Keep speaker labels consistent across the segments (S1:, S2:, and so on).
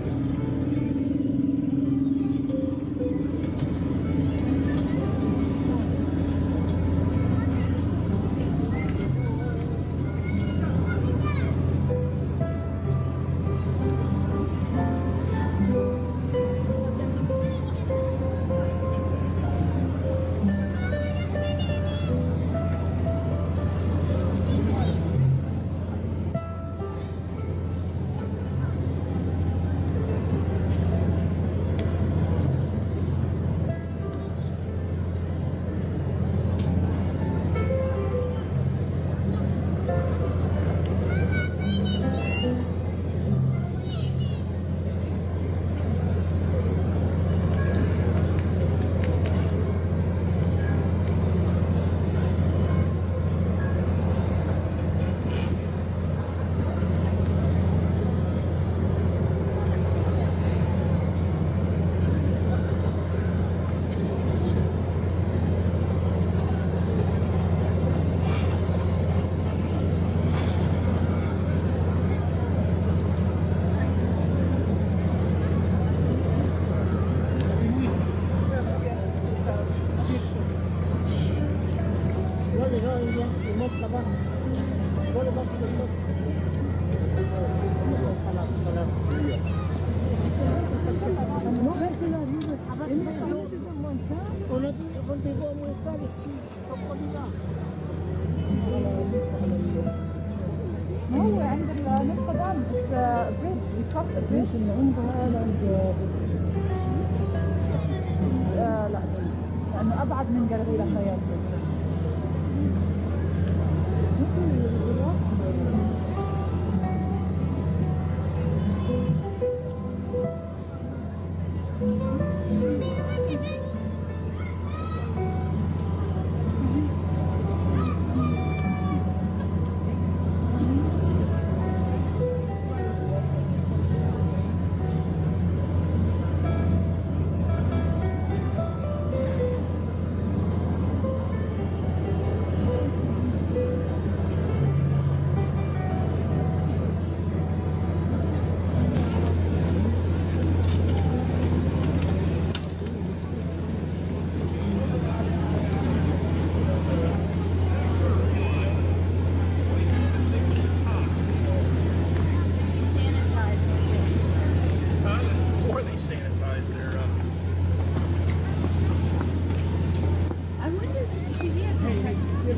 S1: Bye. هو عند النقطة دام بس بريدج بيكروس اللي عندها لا لأنه أبعد من جرغيرة خيال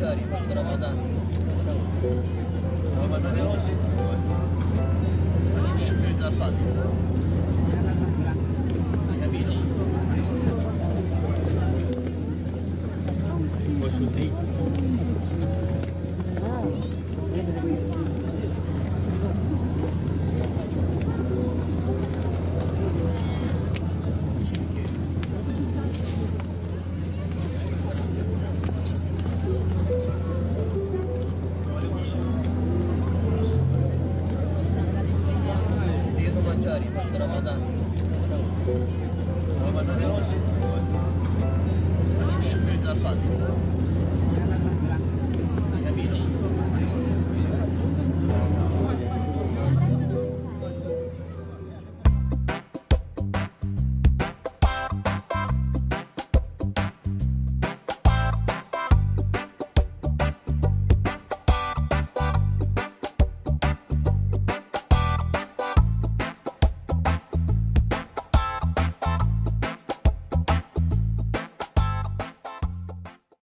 S2: جاری بچه را مادم
S3: آمدن یه آسید بچه
S2: شکری در فضل
S4: Devo mangiare, faccio Ramadan. Ramadan è